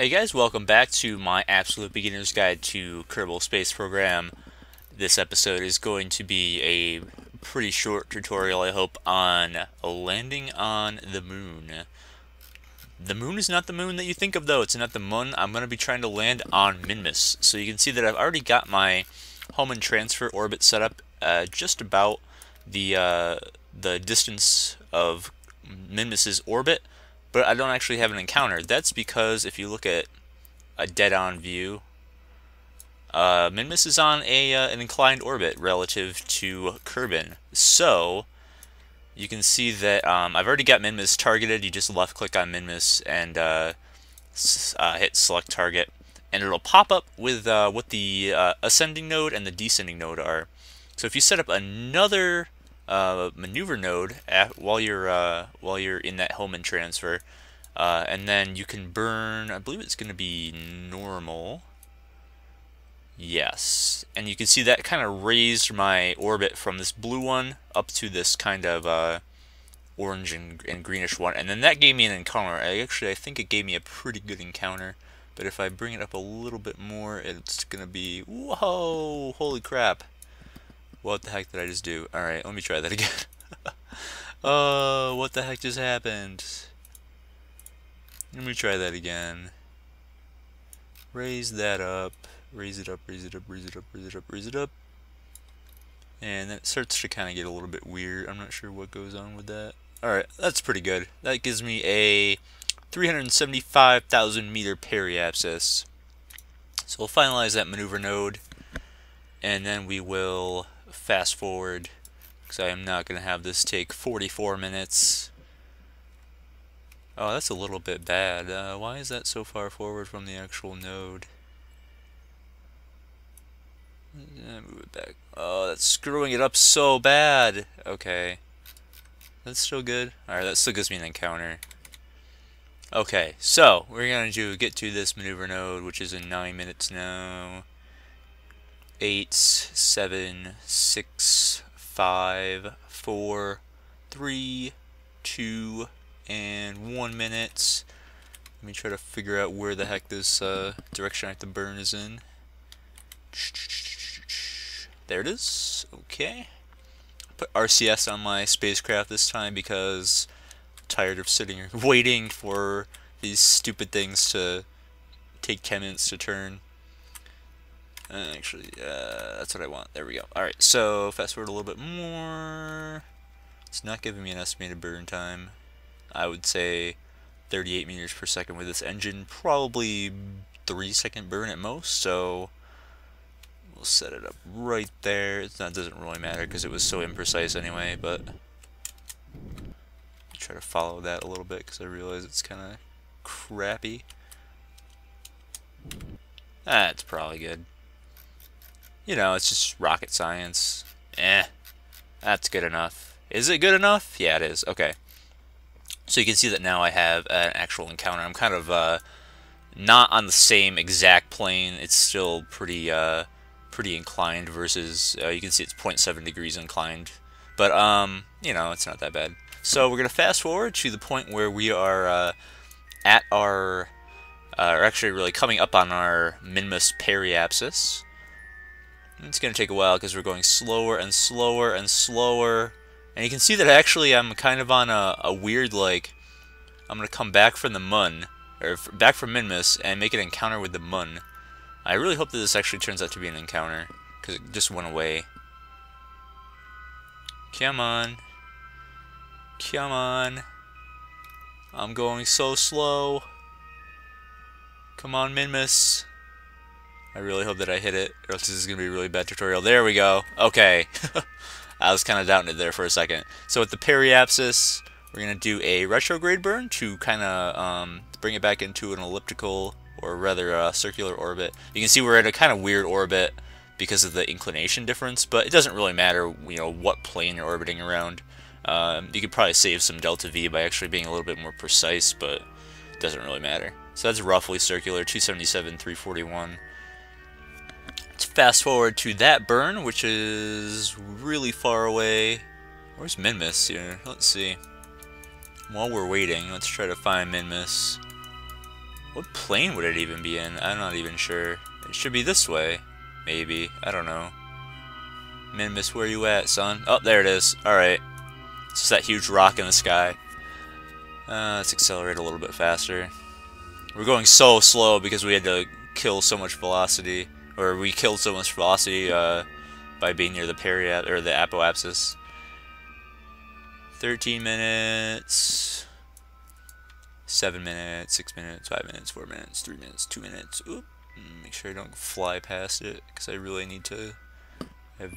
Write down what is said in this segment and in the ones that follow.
Hey guys, welcome back to my absolute beginner's guide to Kerbal Space Program. This episode is going to be a pretty short tutorial, I hope, on landing on the moon. The moon is not the moon that you think of though, it's not the moon. I'm going to be trying to land on Minmus. So you can see that I've already got my Hohmann transfer orbit set up uh, just about the, uh, the distance of Minmus's orbit but I don't actually have an encounter. That's because if you look at a dead-on view, uh, Minmus is on a uh, an inclined orbit relative to Kerbin. So you can see that um, I've already got Minmus targeted. You just left-click on Minmus and uh, uh, hit select target, and it'll pop up with uh, what the uh, ascending node and the descending node are. So if you set up another uh, maneuver node at, while you're uh, while you're in that Hohmann transfer, uh, and then you can burn. I believe it's going to be normal. Yes, and you can see that kind of raised my orbit from this blue one up to this kind of uh, orange and, and greenish one, and then that gave me an encounter. I actually I think it gave me a pretty good encounter. But if I bring it up a little bit more, it's going to be, whoa, holy crap. What the heck did I just do? Alright, let me try that again. oh, what the heck just happened? Let me try that again. Raise that up. Raise it up, raise it up, raise it up, raise it up, raise it up. And it starts to kind of get a little bit weird. I'm not sure what goes on with that. Alright, that's pretty good. That gives me a 375,000 meter periapsis. So we'll finalize that maneuver node. And then we will fast forward because I am not going to have this take 44 minutes. Oh, that's a little bit bad. Uh, why is that so far forward from the actual node? Yeah, move it back. Oh, that's screwing it up so bad. Okay. That's still good. Alright, that still gives me an encounter. Okay, so we're going to do get to this maneuver node, which is in 9 minutes now eight, seven, six, five, four, three, two, and one minute. Let me try to figure out where the heck this uh, direction I have to burn is in. There it is. Okay. Put RCS on my spacecraft this time because I'm tired of sitting here waiting for these stupid things to take 10 minutes to turn. Actually, uh, that's what I want. There we go. Alright, so fast forward a little bit more. It's not giving me an estimated burn time. I would say 38 meters per second with this engine. Probably 3 second burn at most, so we'll set it up right there. It doesn't really matter because it was so imprecise anyway, but try to follow that a little bit because I realize it's kind of crappy. That's probably good. You know, it's just rocket science. Eh, that's good enough. Is it good enough? Yeah, it is. Okay. So you can see that now I have an actual encounter. I'm kind of uh, not on the same exact plane. It's still pretty uh, pretty inclined versus, uh, you can see it's 0.7 degrees inclined. But, um, you know, it's not that bad. So we're going to fast forward to the point where we are uh, at our, uh, or actually really coming up on our Minmus periapsis. It's going to take a while because we're going slower and slower and slower. And you can see that actually I'm kind of on a, a weird, like, I'm going to come back from the Mun, or back from Minmus, and make an encounter with the Mun. I really hope that this actually turns out to be an encounter, because it just went away. Come on. Come on. I'm going so slow. Come on, Minmus. I really hope that I hit it, or else this is going to be a really bad tutorial. There we go. Okay. I was kind of doubting it there for a second. So with the periapsis, we're going to do a retrograde burn to kind of um, bring it back into an elliptical, or rather a circular orbit. You can see we're in a kind of weird orbit because of the inclination difference, but it doesn't really matter you know what plane you're orbiting around. Um, you could probably save some delta V by actually being a little bit more precise, but it doesn't really matter. So that's roughly circular, 277, 341 fast forward to that burn, which is really far away. Where's Minmus here? Let's see. While we're waiting, let's try to find Minmus. What plane would it even be in? I'm not even sure. It should be this way. Maybe. I don't know. Minmus, where are you at, son? Oh, there it is. Alright. It's just that huge rock in the sky. Uh, let's accelerate a little bit faster. We're going so slow because we had to kill so much velocity. Or we killed so much velocity uh, by being near the peri or the apoapsis. 13 minutes. 7 minutes, 6 minutes, 5 minutes, 4 minutes, 3 minutes, 2 minutes. Oop. Make sure I don't fly past it, because I really need to have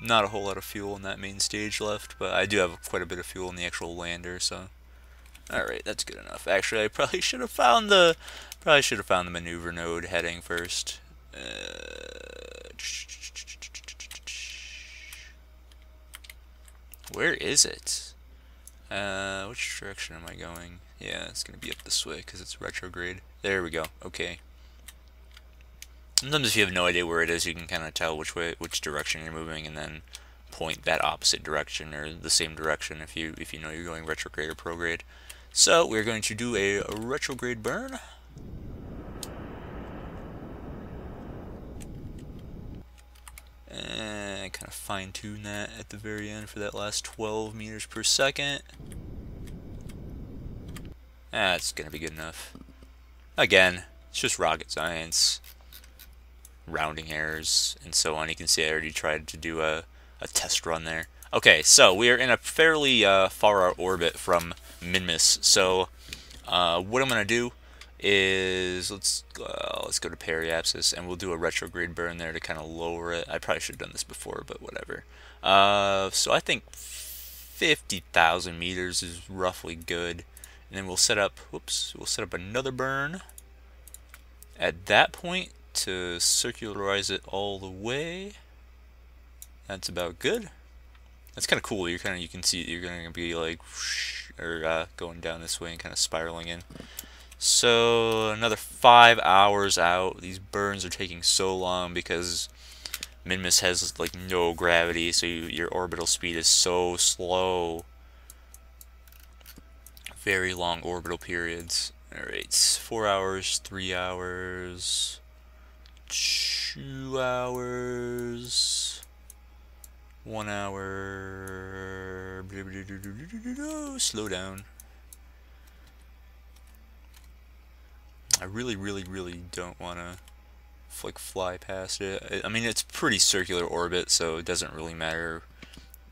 not a whole lot of fuel in that main stage left, but I do have quite a bit of fuel in the actual lander, so... Alright, that's good enough. Actually, I probably should have found the... Probably should have found the maneuver node heading first. Uh, where is it? Uh, which direction am I going? Yeah, it's going to be up this way because it's retrograde. There we go. Okay. Sometimes if you have no idea where it is, you can kind of tell which way, which direction you're moving, and then point that opposite direction or the same direction if you if you know you're going retrograde or prograde. So we're going to do a retrograde burn. And kind of fine tune that at the very end for that last 12 meters per second. That's to be good enough. Again, it's just rocket science, rounding errors, and so on. You can see I already tried to do a, a test run there. Okay, so we are in a fairly uh, far orbit from Minmus. So uh, what I'm to do is let's uh, let's go to periapsis and we'll do a retrograde burn there to kind of lower it. I probably should have done this before, but whatever. Uh, so I think 50,000 meters is roughly good. And then we'll set up, whoops, we'll set up another burn at that point to circularize it all the way. That's about good. That's kind of cool. You're kind of you can see you're going to be like or uh, going down this way and kind of spiraling in. So another five hours out. These burns are taking so long because Minmus has like no gravity, so you, your orbital speed is so slow very long orbital periods. Alright, four hours, three hours, two hours, one hour, slow down. I really, really, really don't want to like fly past it. I mean, it's pretty circular orbit, so it doesn't really matter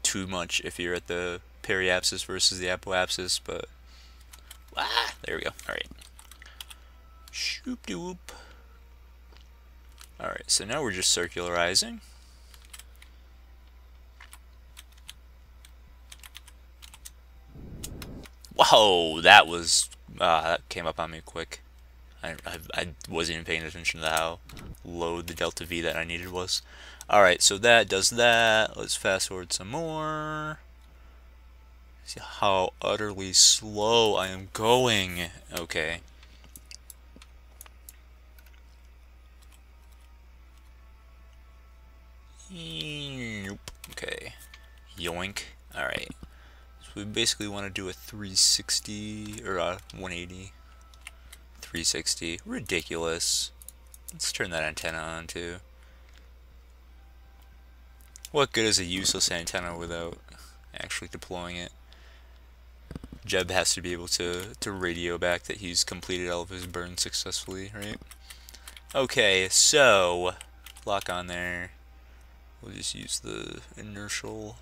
too much if you're at the periapsis versus the apoapsis, but Ah, there we go. Alright. Shoop de whoop. Alright, so now we're just circularizing. Whoa, that was, uh, that came up on me quick. I, I, I wasn't even paying attention to how low the delta V that I needed was. Alright, so that does that. Let's fast forward some more. See how utterly slow I am going. Okay. Nope. Okay. Yoink. Alright. So we basically want to do a 360 or a 180. 360. Ridiculous. Let's turn that antenna on too. What good is a useless antenna without actually deploying it? Jeb has to be able to, to radio back that he's completed all of his burns successfully, right? Okay, so, lock on there. We'll just use the inertial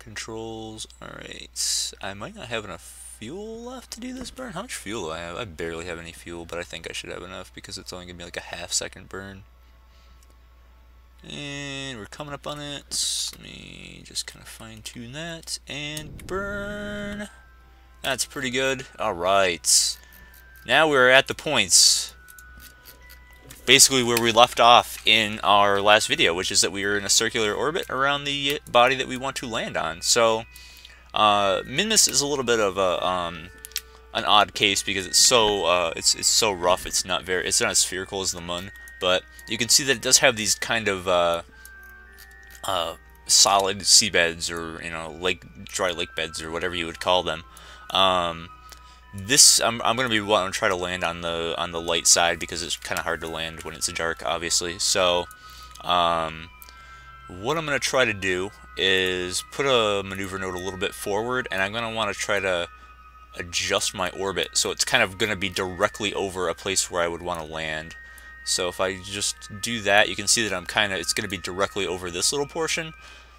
controls. Alright, I might not have enough fuel left to do this burn. How much fuel do I have? I barely have any fuel, but I think I should have enough because it's only going to be like a half second burn. And we're coming up on it. Let me just kind of fine tune that and burn. That's pretty good. Alright. Now we're at the points. Basically where we left off in our last video, which is that we are in a circular orbit around the body that we want to land on. So, uh, Minmus is a little bit of a, um, an odd case because it's so, uh, it's, it's so rough, it's not very, it's not as spherical as the moon, but you can see that it does have these kind of uh, uh, solid seabeds or you know lake dry lake beds or whatever you would call them. Um, this I'm, I'm gonna be wanting to try to land on the on the light side because it's kind of hard to land when it's dark, obviously. So, um, what I'm gonna try to do is put a maneuver node a little bit forward, and I'm gonna want to try to adjust my orbit so it's kind of gonna be directly over a place where I would want to land. So if I just do that, you can see that I'm kind of it's gonna be directly over this little portion.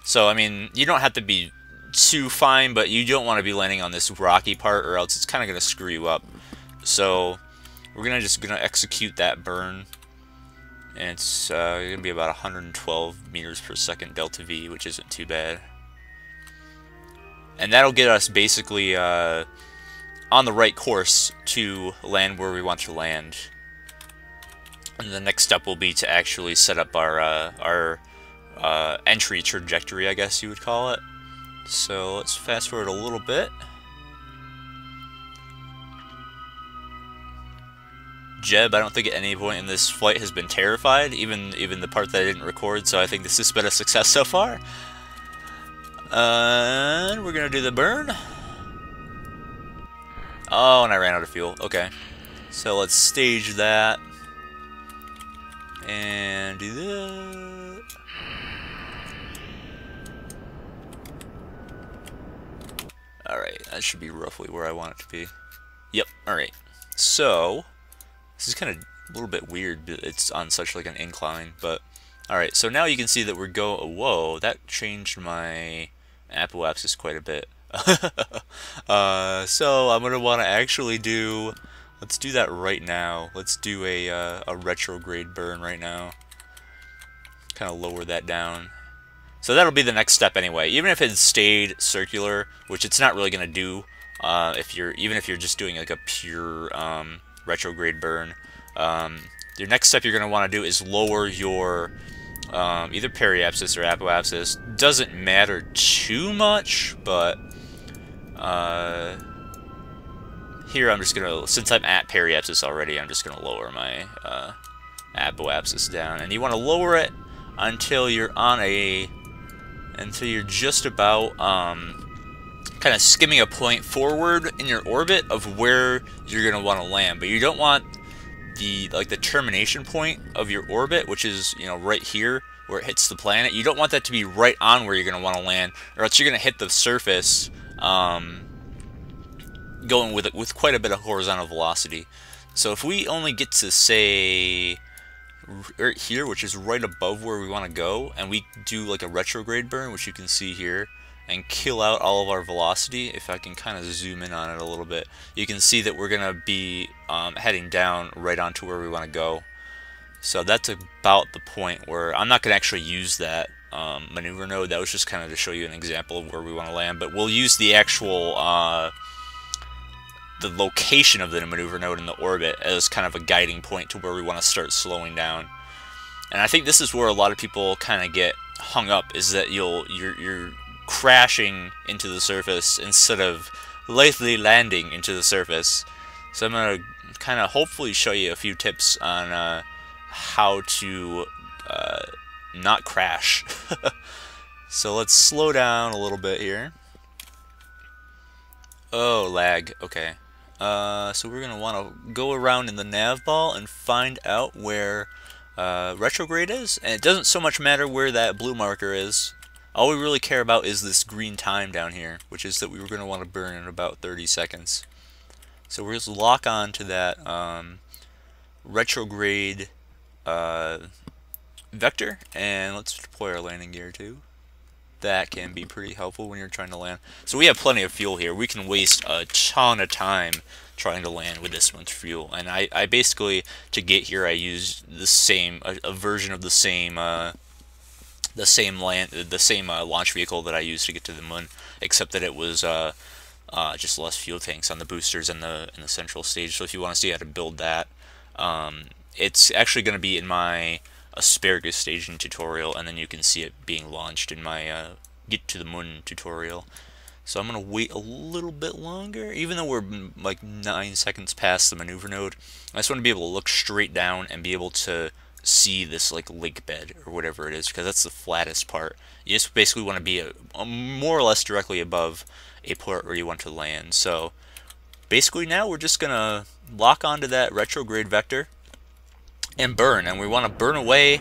So I mean, you don't have to be too fine, but you don't want to be landing on this rocky part or else it's kind of going to screw you up. So we're gonna just gonna execute that burn and it's uh, going to be about 112 meters per second delta V which isn't too bad. And that'll get us basically uh, on the right course to land where we want to land. And the next step will be to actually set up our uh, our uh, entry trajectory I guess you would call it. So let's fast forward a little bit. Jeb, I don't think at any point in this flight has been terrified, even even the part that I didn't record, so I think this has been a success so far. And we're gonna do the burn. Oh, and I ran out of fuel. Okay. So let's stage that. And do that. Alright, that should be roughly where I want it to be. Yep, alright. So, this is kind of a little bit weird, it's on such like an incline, but... Alright, so now you can see that we're go- whoa, that changed my apoapsis quite a bit. uh, so I'm going to want to actually do... Let's do that right now. Let's do a, uh, a retrograde burn right now. Kind of lower that down. So that'll be the next step anyway. Even if it stayed circular, which it's not really going to do, uh, if you're even if you're just doing like a pure um, retrograde burn, um, your next step you're going to want to do is lower your um, either periapsis or apoapsis. Doesn't matter too much, but uh, here I'm just going to, since I'm at periapsis already, I'm just going to lower my uh, apoapsis down. And you want to lower it until you're on a until you're just about um, kind of skimming a point forward in your orbit of where you're going to want to land. But you don't want the like the termination point of your orbit, which is you know right here where it hits the planet. You don't want that to be right on where you're going to want to land, or else you're going to hit the surface um, going with with quite a bit of horizontal velocity. So if we only get to say right here, which is right above where we want to go, and we do like a retrograde burn, which you can see here, and kill out all of our velocity, if I can kind of zoom in on it a little bit, you can see that we're going to be um, heading down right onto where we want to go. So that's about the point where I'm not going to actually use that um, maneuver node. That was just kind of to show you an example of where we want to land, but we'll use the actual uh, the location of the maneuver node in the orbit as kind of a guiding point to where we want to start slowing down. And I think this is where a lot of people kind of get hung up is that you'll you're you're crashing into the surface instead of lightly landing into the surface. So I'm gonna kind of hopefully show you a few tips on uh, how to uh, not crash. so let's slow down a little bit here. Oh, lag. Okay. Uh, so we're going to want to go around in the nav ball and find out where uh, retrograde is. And it doesn't so much matter where that blue marker is. All we really care about is this green time down here, which is that we were going to want to burn in about 30 seconds. So we're just lock on to that um, retrograde uh, vector, and let's deploy our landing gear too that can be pretty helpful when you're trying to land. So we have plenty of fuel here. We can waste a ton of time trying to land with this much fuel. And I, I basically, to get here, I used the same, a, a version of the same, uh, the same land, the same uh, launch vehicle that I used to get to the moon, except that it was uh, uh, just less fuel tanks on the boosters and the in the central stage. So if you want to see how to build that, um, it's actually going to be in my asparagus staging tutorial, and then you can see it being launched in my uh, Get to the Moon tutorial. So I'm going to wait a little bit longer, even though we're mm, like 9 seconds past the maneuver node. I just want to be able to look straight down and be able to see this like lake bed or whatever it is, because that's the flattest part. You just basically want to be a, a more or less directly above a port where you want to land. So basically now we're just going to lock onto that retrograde vector and burn. And we want to burn away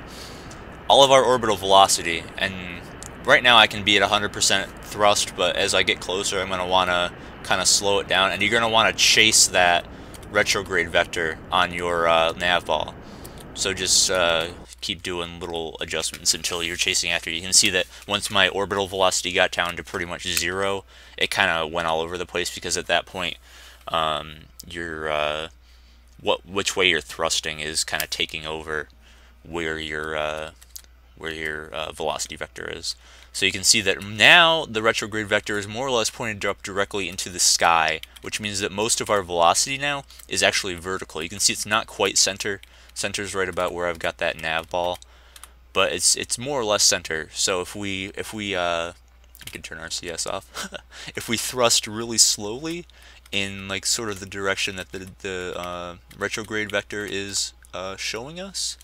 all of our orbital velocity. And right now I can be at 100% thrust, but as I get closer I'm going to want to kind of slow it down. And you're going to want to chase that retrograde vector on your uh, nav ball. So just uh, keep doing little adjustments until you're chasing after. You can see that once my orbital velocity got down to pretty much zero, it kind of went all over the place because at that point, um, your uh, what which way you're thrusting is kind of taking over where your uh, where your uh, velocity vector is. So you can see that now the retrograde vector is more or less pointed up directly into the sky, which means that most of our velocity now is actually vertical. You can see it's not quite center. Center's right about where I've got that nav ball, but it's it's more or less center. So if we if we uh, can turn RCS off. if we thrust really slowly in like sort of the direction that the the uh, retrograde vector is uh, showing us,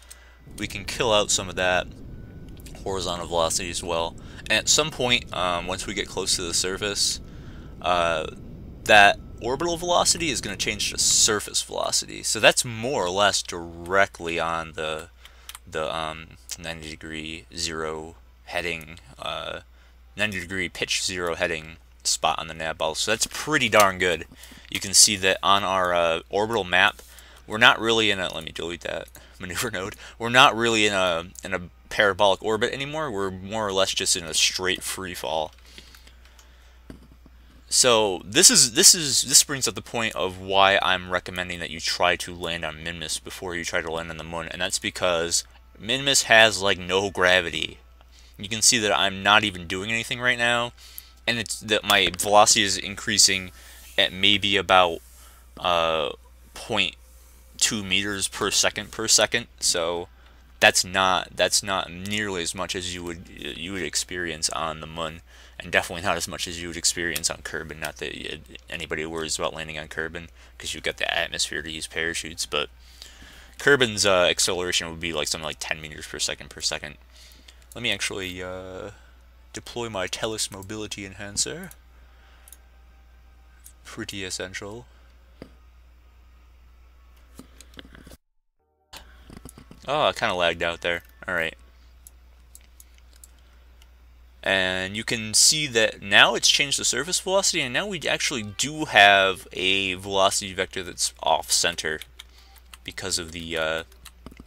we can kill out some of that horizontal velocity as well. And at some point, um, once we get close to the surface, uh, that orbital velocity is going to change to surface velocity. So that's more or less directly on the the um, 90 degree zero heading, uh, 90 degree pitch zero heading spot on the nav ball. So that's pretty darn good. You can see that on our uh, orbital map, we're not really in a, let me delete that maneuver node, we're not really in a, in a parabolic orbit anymore. We're more or less just in a straight free fall. So this is this is this brings up the point of why I'm recommending that you try to land on Minmus before you try to land on the moon, and that's because Minmus has like no gravity. You can see that I'm not even doing anything right now, and it's that my velocity is increasing at maybe about uh, 0.2 meters per second per second. So that's not that's not nearly as much as you would you would experience on the moon, and definitely not as much as you would experience on Kerbin. Not that anybody worries about landing on Kerbin because you've got the atmosphere to use parachutes, but Kerbin's uh, acceleration would be like something like 10 meters per second per second. Let me actually uh, deploy my Telus mobility enhancer. Pretty essential. Oh, I kind of lagged out there. Alright. And you can see that now it's changed the surface velocity, and now we actually do have a velocity vector that's off-center because of the, uh,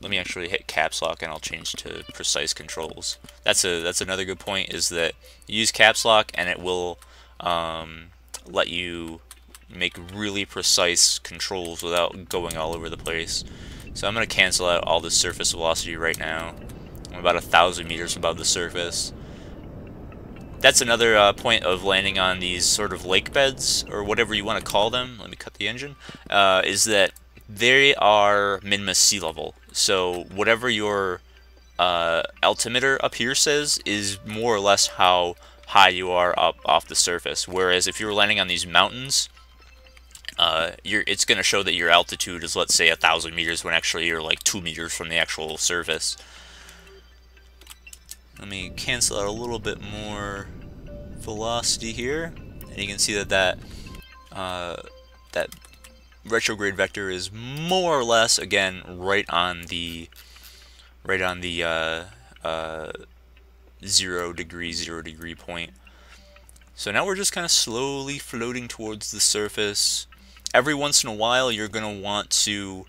let me actually hit caps lock and I'll change to precise controls. That's a that's another good point is that you use caps lock and it will um, let you make really precise controls without going all over the place. So I'm going to cancel out all the surface velocity right now. I'm about a thousand meters above the surface. That's another uh, point of landing on these sort of lake beds, or whatever you want to call them. Let me cut the engine. Uh, is that they are minima sea level. So whatever your uh, altimeter up here says is more or less how high you are up off the surface. Whereas if you're landing on these mountains, uh, it's going to show that your altitude is, let's say, a thousand meters when actually you're like two meters from the actual surface. Let me cancel out a little bit more velocity here, and you can see that that uh, that retrograde vector is more or less again right on the right on the uh, uh, zero degree zero degree point. So now we're just kind of slowly floating towards the surface every once in a while you're going to want to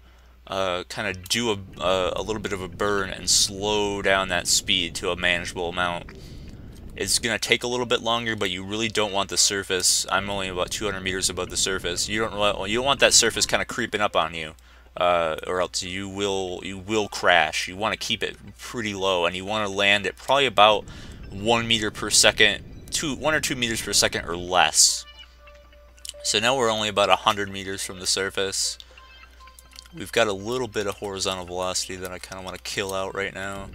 uh, kind of do a, a, little bit of a burn and slow down that speed to a manageable amount. It's going to take a little bit longer, but you really don't want the surface. I'm only about 200 meters above the surface. You don't well, you don't want that surface kind of creeping up on you, uh, or else you will you will crash. You want to keep it pretty low, and you want to land at probably about one meter per second, two one or two meters per second or less. So now we're only about 100 meters from the surface. We've got a little bit of horizontal velocity that I kind of want to kill out right now.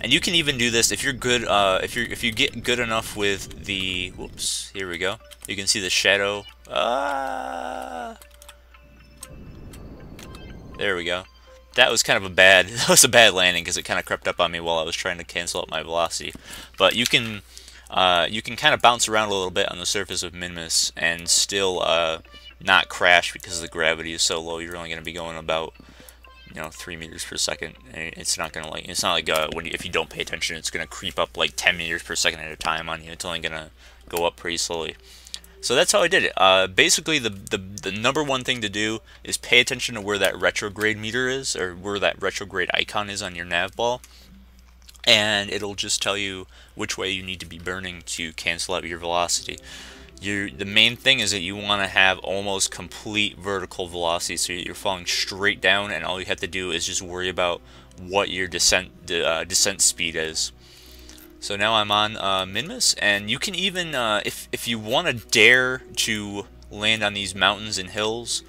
And you can even do this if you're good. Uh, if you if you get good enough with the whoops, here we go. You can see the shadow. Ah, there we go. That was kind of a bad. That was a bad landing because it kind of crept up on me while I was trying to cancel out my velocity. But you can uh, you can kind of bounce around a little bit on the surface of Minmus and still uh, not crash because the gravity is so low. You're only going to be going about you know three meters per second. It's not going to like it's not like uh, when you, if you don't pay attention, it's going to creep up like 10 meters per second at a time on you. It's only going to go up pretty slowly. So that's how I did it. Uh, basically, the, the the number one thing to do is pay attention to where that retrograde meter is, or where that retrograde icon is on your nav ball, and it'll just tell you which way you need to be burning to cancel out your velocity. Your, the main thing is that you want to have almost complete vertical velocity, so you're falling straight down, and all you have to do is just worry about what your descent uh, descent speed is. So now I'm on uh, Minmus, and you can even, uh, if, if you want to dare to land on these mountains and hills,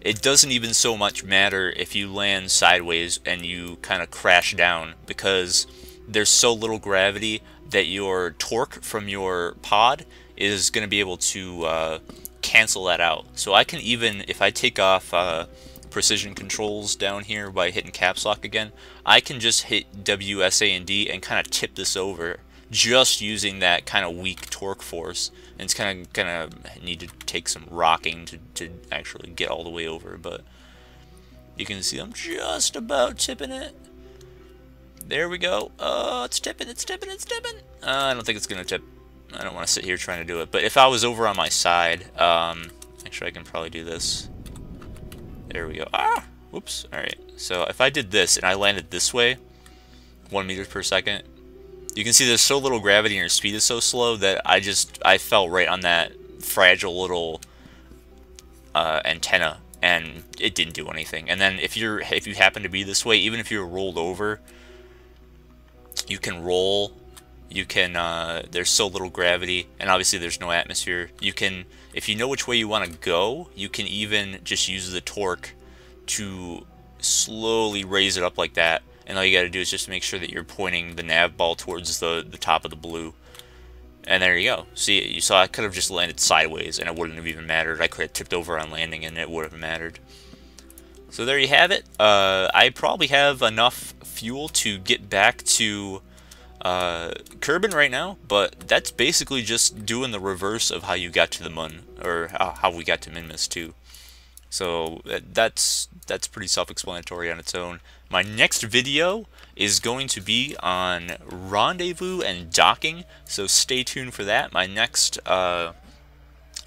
it doesn't even so much matter if you land sideways and you kind of crash down, because there's so little gravity that your torque from your pod is going to be able to uh, cancel that out. So I can even, if I take off uh, precision controls down here by hitting caps lock again, I can just hit WSA and D and kind of tip this over just using that kind of weak torque force. And it's kind of of need to take some rocking to, to actually get all the way over, but you can see I'm just about tipping it. There we go. Oh, it's tipping, it's tipping, it's tipping. Uh, I don't think it's going to tip. I don't want to sit here trying to do it. But if I was over on my side, um, actually I can probably do this. There we go. Ah! Whoops. Alright. So if I did this and I landed this way, one meters per second, you can see there's so little gravity and your speed is so slow that I just, I fell right on that fragile little uh, antenna and it didn't do anything. And then if you're, if you happen to be this way, even if you're rolled over, you can roll you can uh, there's so little gravity and obviously there's no atmosphere. You can if you know which way you want to go you can even just use the torque to slowly raise it up like that and all you got to do is just make sure that you're pointing the nav ball towards the the top of the blue. And there you go. See you saw I could have just landed sideways and it wouldn't have even mattered. I could have tipped over on landing and it would have mattered. So there you have it. Uh, I probably have enough fuel to get back to uh, Kerbin right now, but that's basically just doing the reverse of how you got to the Mun, or how we got to Minmus too. So that's that's pretty self-explanatory on its own. My next video is going to be on rendezvous and docking, so stay tuned for that. My next uh,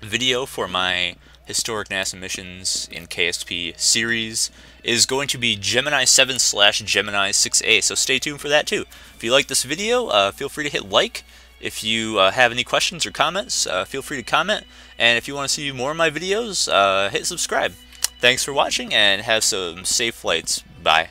video for my historic NASA missions in KSP series is going to be Gemini 7 slash Gemini 6A, so stay tuned for that too. If you like this video, uh, feel free to hit like. If you uh, have any questions or comments, uh, feel free to comment. And if you want to see more of my videos, uh, hit subscribe. Thanks for watching and have some safe flights. Bye.